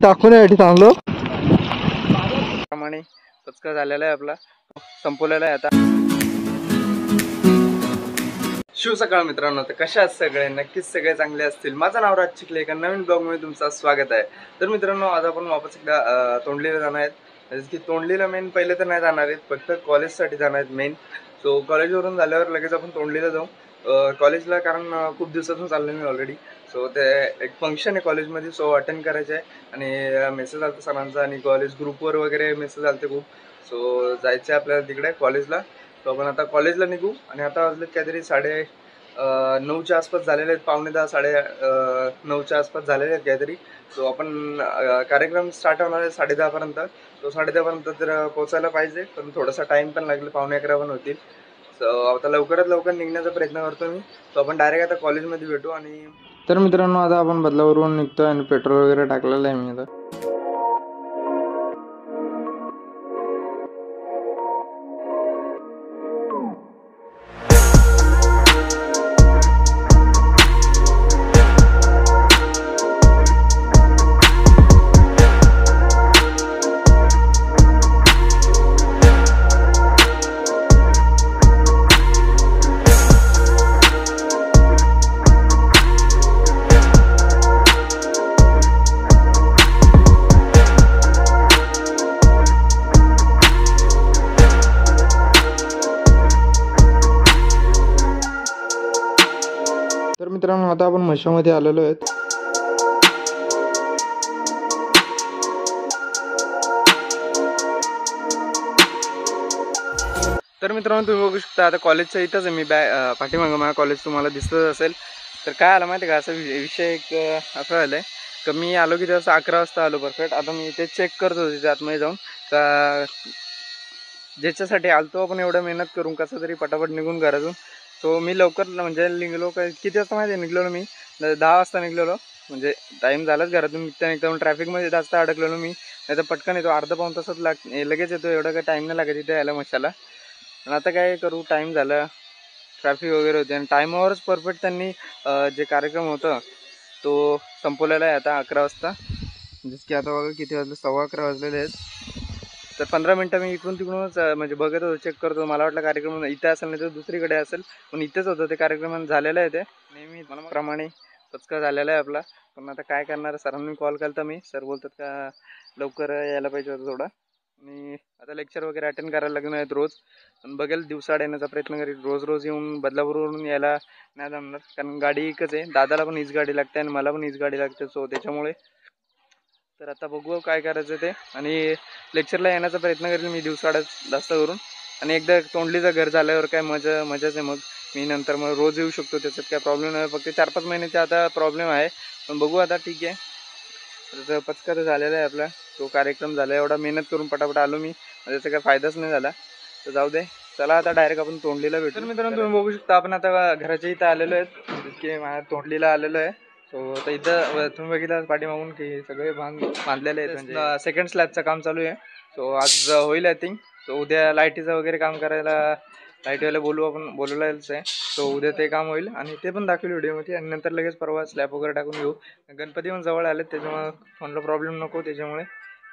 दाखवण्यासाठी थांबलो प्रमाणे पचका झालेला आहे आपला. संपवलेला आहे आता. शिव सकाळ मित्रांनो. तर कशा आहेत सगळे? नक्कीच सगळे चांगले असतील. माझं नाव राज चिखले. एका नवीन ब्लॉगमध्ये तुमचं स्वागत आहे. तर मित्रांनो आज आपण वापस एकदा अं, तोंडलीला जाणार आहेत. जसं की तोंडलीला मेन पहिले तर नाही जाणार आहेत. फक्त कॉलेजसाठी जाणार आहेत मेन सो कॉलेजवरून झाल्यावर लगेच आपण तोंडलीला जाऊ. कॉलेजला कारण खूप दिवसातून चाललं मी ऑलरेडी सो ते एक फंक्शन आहे कॉलेजमध्ये सो अटेंड करायचं आहे. आणि मेसेज आलता सरांचा आणि कॉलेज ग्रुपवर वगैरे मेसेज आलते खूप. सो जायचं आहे आपल्याला तिकडे कॉलेजला सो आपण आता कॉलेजला निघू. आणि आता वाजले काहीतरी साडे नऊच्या आसपास झालेले आहेत पावणे दहा साडे नऊच्या आसपास झालेले आहेत काहीतरी. सो आपण कार्यक्रम स्टार्ट होणार आहे साडे दहापर्यंत सो साडे दहापर्यंत तर पोचायला पाहिजे पण थोडासा टाईम पण लागेल पावणे अकरा पण होतील. सो आता लवकरात लवकर निघण्याचा प्रयत्न करतो मी. सो आपण डायरेक्ट आता कॉलेजमध्ये भेटू आणि तर मित्रांनो आता आपण बदलावरून निघतो आणि पेट्रोल वगैरे टाकलेलं आहे मी आता. मित्रांनो आता आपण मशामध्ये आलेलो आहेत. तर मित्रांनो तुम्ही बघू शकता आता कॉलेजच्या इथंच आहे मी. बॅ पाठीमागं माझ्या कॉलेज तुम्हाला दिसतच असेल. तर काय आलं माहिती का? असा विषय एक असं झालं आहे का मी आलो की जसं अकरा वाजता आलो परफेक्ट आता मी इथे चेक करतो तिथे आतमध्ये जाऊन. का ज्याच्यासाठी आलतो आपण एवढं मेहनत करून कसं तरी पटापट निघून घरातून. सो मी लवकर म्हणजे निघलो काय किती वाजता माहिती आहे? निघलेलो मी. दहा वाजता निघलेलो. म्हणजे टाईम झालाच घरातून. निघता निघता ट्रॅफिकमध्ये जास्त अडकलेलो मी. नाही तर पटकन येतो. अर्धा पाऊन तासात लाग लगेच येतो. एवढं काही टाईम नाही लागत इथे यायला मशाला. पण आता काय करू? टाईम झाला. ट्रॅफिक वगैरे होते. आणि टायमावरच परफेक्ट त्यांनी जे कार्यक्रम होतं तो संपवलेला आहे आता अकरा वाजता. जसं की आता बघा किती वाजले? सव्वा अकरा वाजलेले आहेत. तर पंधरा मिनटं मी इकडून तिकडूनच म्हणजे बघत होतो चेक करतो मला वाटलं कार्यक्रम इथे असेल नाही तर दुसरीकडे असेल. पण इथेच होतं ते कार्यक्रम झालेलं आहे ते. नेहमी प्रमाणे पचका झालेला आहे आपला. पण आता काय करणार सरांनी कॉल केला मी. सर बोलतात का लवकर यायला पाहिजे होतं थोडं. आणि आता लेक्चर वगैरे अटेंड करायला लागणार आहेत रोज. पण बघेल दिवसाआड येण्याचा प्रयत्न करेल रोज रोज येऊन बदलापूरवरून यायला नाही जमणार. कारण गाडी एकच आहे. दादाला पण हीच गाडी लागते आणि मला पण हीच गाडी लागते. सो त्याच्यामुळे तर आता बघू काय करायचं ते. आणि लेक्चरला येण्याचा प्रयत्न करेल मी दिवसाआडच जास्त करून. आणि एकदा तोंडलीचं घर झाल्यावर काय मजा मजाच आहे मग. मी नंतर मग रोज येऊ शकतो त्याच्यात काय प्रॉब्लेम नाही. फक्त चार पाच महिन्याचा आता प्रॉब्लेम आहे. पण बघू आता ठीक आहे. तर झालेला आहे आपला तो कार्यक्रम झाला एवढा मेहनत करून पटापट आलो मी. त्याचा काही फायदाच नाही झाला. तर जाऊ दे. चला आता डायरेक्ट आपण तोंडलीला भेटू. तर मित्रांनो तुम्ही बघू शकता आपण आता घराच्या इथं आलेलो आहेत. जसं की माझ्या तोंडलीला आलेलो आहे. सो आता इथं तुम्ही बघितलं पाठीमागून की सगळे बांध बांधलेले आहेत. म्हणजे सेकंड स्लॅबचं काम चालू आहे. सो आज होईल आय थिंक सो उद्या लाईटीचं वगैरे काम करायला लाईटवाला बोलू आपण बोलवलाच आहे. सो उद्या ते काम होईल. आणि ते पण दाखवेल व्हिडिओमध्ये. आणि नंतर लगेच परवा स्लॅब वगैरे टाकून घेऊ. गणपती पण जवळ आले त्याच्यामुळे फोनला प्रॉब्लेम नको त्याच्यामुळे.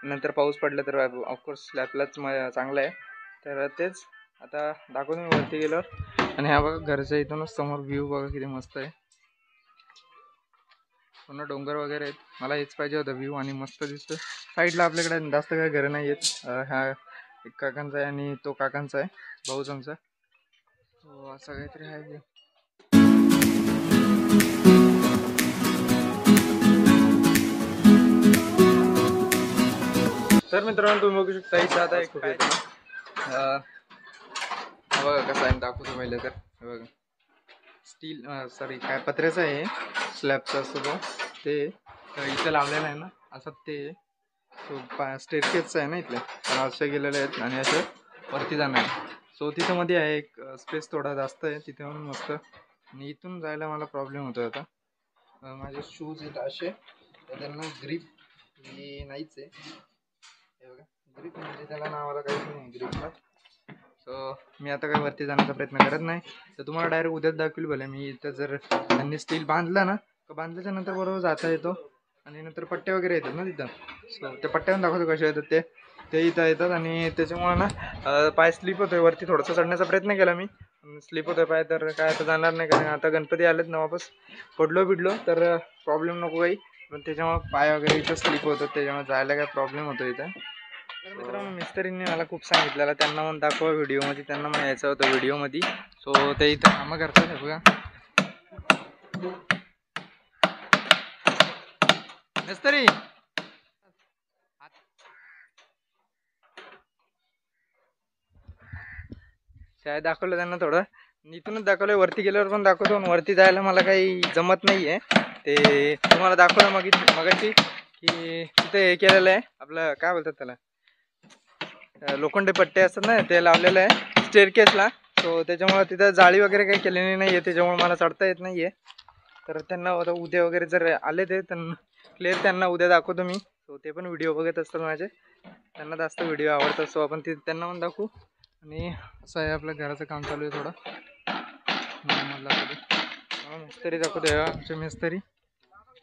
नंतर पाऊस पडला तर ऑफकोर्स स्लॅबलाच म चांगलं आहे. तर तेच. आता दाखवून मी वरती गेल्यावर. आणि हा बघा घरच्या इथूनच समोर व्ह्यू बघा किती मस्त आहे. पूर्ण डोंगर वगैरे आहेत. मला हेच पाहिजे होतं व्ह्यू आणि मस्त दिसतं साईडला आपल्याकडे जास्त काही घरं नाही आहेत. ह्या एक काकांचा आहे आणि तो काकांचा आहे. भाऊजांचा. so असं काहीतरी आहे view. तर मित्रांनो तुम्ही बघू शकता इथं आता एक बघा कसं आहे दाखवतो पहिले तर. बघा. स्टील सॉरी काय पत्र्याचं आहे स्लॅबचं असतो तो. ते इथं लावलेलं आहे ना. असं ते तो स्टेरकेजचं आहे ना इथले. तर असे गेलेले आहेत आणि असे वरती जाणार सो तिथं मध्ये आहे एक स्पेस थोडा जास्त आहे. तिथे म्हणून मस्त. आणि इथून जायला मला प्रॉब्लेम होतो आता. माझे शूज आहेत असे. तर त्यांना ग्रीप नाहीच आहे. हे बघा. ग्रीप म्हणजे त्याला नावाला काहीच नाही ग्रीपला सो मी आता काही वरती जाण्याचा प्रयत्न करत नाही. तर तुम्हाला डायरेक्ट उद्याच दाखवेल भले. मी इथं जर त्यांनी स्टील बांधला ना तर बांधल्याच्या नंतर बरोबर जाता येतो. आणि नंतर पट्टे वगैरे येतात ना तिथं. सो ते पट्ट्यावर दाखवतो कसे येतात ते. ते इथं येतात आणि त्याच्यामुळं ना पाय स्लिप होतोय. वरती थोडंसं चढण्याचा प्रयत्न केला मी. स्लिप होतोय पाय तर काय आता जाणार नाही कारण आता गणपती आलेत ना वापस. पडलो बिडलो तर प्रॉब्लेम नको काही. पण त्याच्यामुळं पाय वगैरे इथं स्लिप होतात. त्याच्यामुळे जायला काय प्रॉब्लेम होतो इथं. तर मित्रांनो मिस्त्रींनी मला खूप सांगितलेलं त्यांना म्हणून दाखवा व्हिडिओमध्ये त्यांना म्हणायचं यायचं होतं व्हिडिओमध्ये. सो ते इथं कामं करतात बघा. मिस्त्री शाळेत दाखवलं त्यांना थोडं. इथूनच दाखवलं वरती गेल्यावर पण दाखवतो पण वरती जायला मला काही जमत नाही आहे ते तुम्हाला दाखवलं मग मगाशी की तिथे हे केलेलं आहे. आपलं काय बोलतात त्याला? लोखंडे पट्टे असतात ना ते लावलेलं आहे स्टेअरकेसला सो त्याच्यामुळं तिथं जाळी वगैरे काही केलेली नाही आहे त्याच्यामुळे मला चढता येत नाही आहे तर त्यांना आता उद्या वगैरे जर आले ते त्यांना क्लिअर त्यांना उद्या दाखवतो मी. सो ते पण व्हिडिओ बघत असतात माझे. त्यांना जास्त व्हिडिओ आवडतात. सो आपण ते त्यांना पण दाखवू. आणि असं आहे आपलं घराचं काम चालू आहे थोडं. मला मिस्तरी मिस्त्री दाखवतो. आमचे मिस्तरी.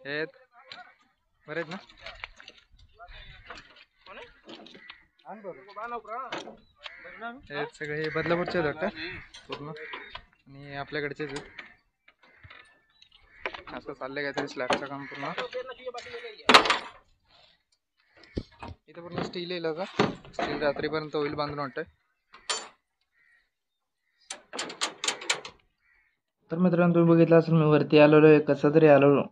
हे आहेत. बरेच आहेत ना? हे. सगळे हे बदलापूरचे आहेत वाटतं. पूर्ण. आणि आपल्याकडचेच आहेत. असं चाललंय काहीतरी स्लॅबचं काम पूर्ण. इथं पूर्ण स्टील येईल का स्टील रात्रीपर्यंत होईल बांधून वाटतंय. तर मित्रांनो तुम्ही बघितलं असेल मी वरती आलेलो आहे. कसं तरी आलो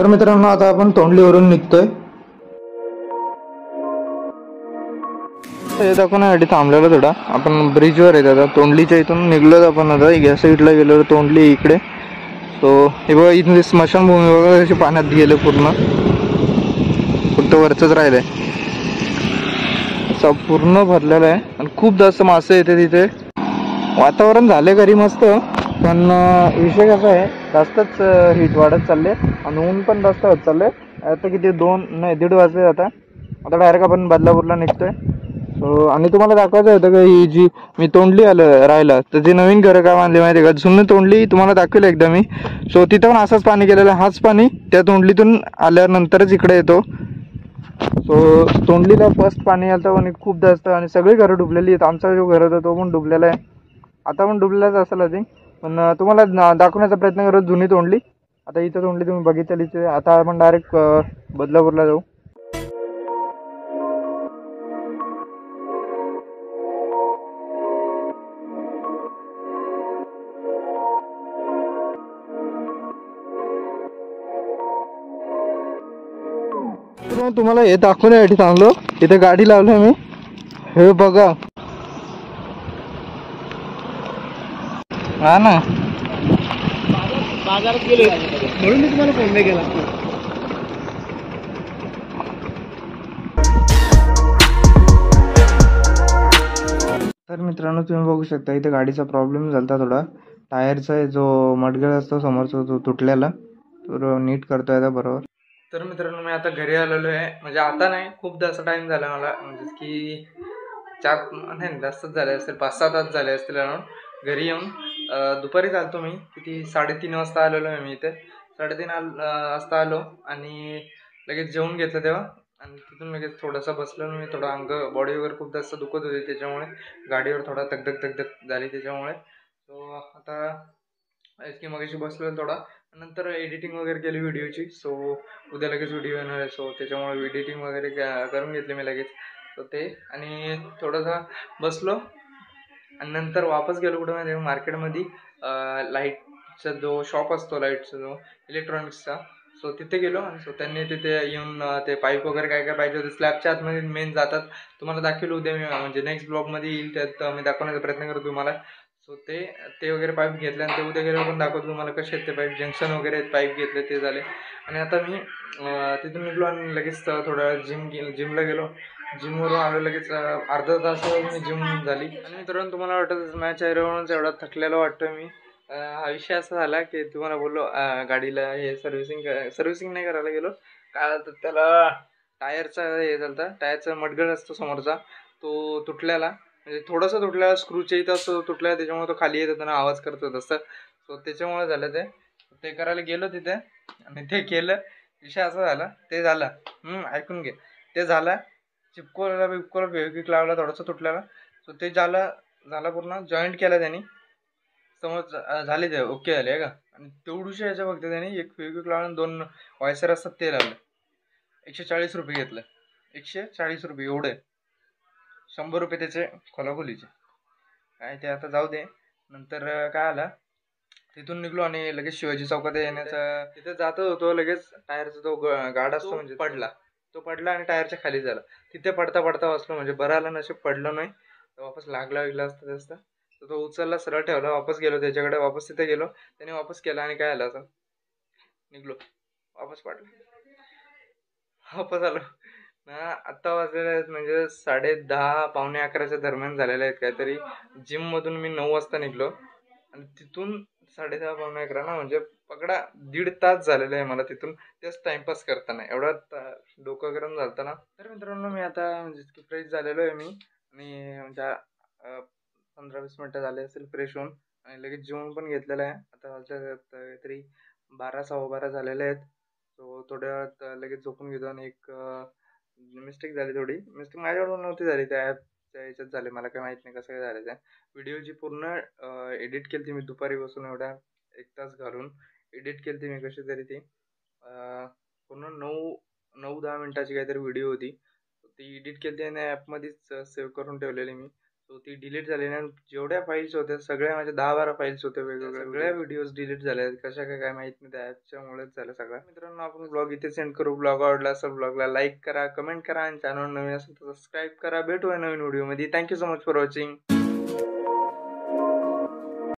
तर मित्रांनो आता आपण तोंडलीवरून निघतोय. येत आपण आधी थांबलेलो थोडा. आपण ब्रिजवर येत आता. तोंडलीच्या इथून निघलोच आपण आता. या साईडला गेलो तोंडली इकडे. सो हे बघा इथून स्मशानभूमी वगैरे अशी पाण्यात गेले पूर्ण. फक्त वरचंच राहिलंय. असा पूर्ण भरलेलं आहे. आणि खूप जास्त मासे येते तिथे. वातावरण झाले घरी मस्त. पण विषय कसा आहे जास्तच हीट वाढत चालले आणि ऊन पण जास्त होत चालले आता किती दोन नाही दीड वाजले आता. आता डायरेक्ट आपण बदलापूरला निघतोय. सो आणि तुम्हाला दाखवायचं होतं का ही जी मी तोंडली आलं राहिलं तर जी नवीन घरं का बांधली माहिती आहे का? जुनं तोंडली तुम्हाला दाखवलं एकदा मी. सो तिथं पण असंच पाणी केलेलं आहे. हाच पाणी त्या तोंडलीतून आल्यानंतरच इकडे येतो. सो तोंडलीला फर्स्ट पाणी आलं आणि खूप जास्त आणि सगळी घरं डुबलेली आहेत. आमचा जो घर होता तो पण डुबलेला आहे. आता पण डुबलेलाच असेल आधी पण तुम्हाला दाखवण्याचा प्रयत्न करत जुनी तोंडली. आता इथं तोंडली तुम्ही बघितलेलीच इथे आता आपण डायरेक्ट बदलापूरला जाऊ. तुम्हाला हे दाखवण्यासाठी चांगलं इथे गाडी लावली मी हे बघा. हा ना. बाजारात गेले. म्हणून मी तुम्हाला फोन नाही केला. तर मित्रांनो तुम्ही बघू शकता इथे गाडीचा प्रॉब्लेम झाला थोडा. टायरचा जो मडगळ असतो समोरचा तो तुटलेला. तो नीट करतोय आता बरोबर. तर मित्रांनो मी आता घरी आलेलो आहे. म्हणजे आता नाही खूप जास्त टाइम झाला मला. म्हणजे की चार नाही जास्तच झाले असतील पाच सहा तास झाले असतील घरी येऊन. दुपारी चालतो मी. किती? साडेतीन वाजता आलेलो आहे मी इथे. साडेतीन आल वाजता आलो आणि लगेच जेवून घेतलं तेव्हा. आणि तिथून लगेच थोडंसं बसलो मी थोडं अंग बॉडी वगैरे खूप जास्त दुखत होती त्याच्यामुळे. गाडीवर थोडा धगधग धगधग झाली त्याच्यामुळे. सो आता की मगाशी बसलो थोडा. नंतर एडिटिंग वगैरे केली व्हिडिओची सो उद्या लगेच व्हिडिओ येणार आहे. सो त्याच्यामुळे एडिटिंग वगैरे करून घेतली मी लगेच. सो ते. आणि थोडंसं बसलो. आणि नंतर वापस गेलो कुठं माहिती आहे? मार्केटमध्ये लाईटचा जो शॉप असतो लाईटचा जो इलेक्ट्रॉनिक्सचा सो तिथे गेलो. आणि सो त्यांनी तिथे येऊन ते पाईप वगैरे काय काय पाहिजे होते स्लॅबच्या आतमध्ये मेन जातात. तुम्हाला दाखवलं उद्या मी म्हणजे नेक्स्ट ब्लॉगमध्ये येईल त्यात मी दाखवण्याचा प्रयत्न करतो तुम्हाला. सो ते ते वगैरे पाईप घेतले आणि ते उद्या गेल्यावर पण दाखवतो तुम्हाला कसे आहेत ते पाईप जंक्शन वगैरे आहेत पाईप घेतले ते झाले. आणि आता मी तिथून निघलो आणि लगेच थोड्या वेळ जिम जिमला गेलो. जिमवरून आलो लगेच अर्धा तास मी जिम झाली. आणि मित्रांनो तुम्हाला वाटत माझ्या चेहऱ्यावरूनच एवढा थकलेला वाटतो मी. हा विषय असा झाला की तुम्हाला बोललो गाडीला हे सर्व्हिसिंग सर्व्हिसिंग नाही करायला गेलो. काय तर त्याला टायरचा हे झालं टायरचा मडगड असतो समोरचा तो तुटलेला. म्हणजे थोडासा तुटलेला स्क्रूच्या इथं असतो तुटला त्याच्यामुळे तो खाली येत होता आवाज करत होत असतं सो त्याच्यामुळे झालं ते. ते करायला गेलो तिथे आणि ते केलं. विषय असा झाला ते झालं. ऐकून घे. ते झालं. चिपकोला बिपकोला फेविक्विक लावला थोडासा तुटलेला. सो ते झालं झालं पूर्ण जॉईंट केला त्यांनी. समज झाले ते ओके झाले का? आणि तेवढूशा याच्या फक्त त्यांनी एक फेविक्विक लावला आणि दोन व्हायसर असतात ते लावलं एकशे चाळीस रुपये घेतलं. एकशे चाळीस रुपये एवढे. शंभर रुपये त्याचे खोलाखोलीचे. काय ते आता जाऊ दे. नंतर काय आलं? तिथून निघलो आणि लगेच शिवाजी चौकात येण्याचा तिथे जातच होतो लगेच टायरचा तो ग- गाड असतो म्हणजे पडला. तो पडला आणि टायरच्या खाली झाला. तिथे पडता पडता वाचलो म्हणजे बरं आलं नशीब पडलं नाही. तर वापस लागला विगला असता जास्त. तर तो उचलला सरळ ठेवला वापस गेलो त्याच्याकडे वापस तिथे गेलो. त्याने वापस केला आणि काय आलं असं? निघलो. वापस पडला. वापस आलो. ना आत्ता वाजलेले आहेत म्हणजे साडे दहा पावणे अकराच्या दरम्यान झालेले आहेत काहीतरी. जिममधून मी नऊ वाजता निघलो. आणि तिथून साडेदहा पावणे अकरा ना म्हणजे पकडा दीड तास झालेला आहे मला तिथून. तेच टाइमपास करताना. एवढा ता- डोकं गरम झालं ना तर मित्रांनो मी आता म्हणजे की फ्रेश झालेलो आहे मी. आणि म्हणजे पंधरा वीस मिनटं झाले असेल फ्रेश होऊन. आणि लगेच जेवण पण घेतलेलं आहे. आता वाजले काहीतरी बारा सव्वा बारा झालेले आहेत. सो थोड्या वेळात लगेच झोपून घेतो. आणि एक मिस्टेक झाली थोडी. मिस्टेक माझ्याकडून नव्हती झाली. त्या त्या याच्यात झालं. मला काही माहीत नाही कसं काय झालं त्या व्हिडिओची पूर्ण एडिट केली ती मी दुपारी बसून एवढ्या एक तास घालून. एडिट केली ती मी कशी तरी ती. पूर्ण नऊ नऊ दहा मिनटाची काहीतरी व्हिडिओ होती. ती एडिट केली ती आणि ॲपमध्येच सेव्ह करून ठेवलेली मी. सो ती डिलीट झालेली आणि जेवढ्या फाईल्स होत्या सगळ्या माझ्या दहा बारा फाईल्स होत्या वेगवेगळ्या. सगळ्या व्हिडिओज डिलीट झाल्या कशा काय काय माहीत नाही. त्या ॲपच्यामुळेच झालं सगळं. मित्रांनो आपण ब्लॉग इथे सेंड करू. ब्लॉग आवडला असेल ब्लॉगला लाईक करा कमेंट करा. आणि चॅनल नवीन असेल तर सबस्क्राईब करा. भेटूया नवीन व्हिडिओमध्ये thank you so much for watching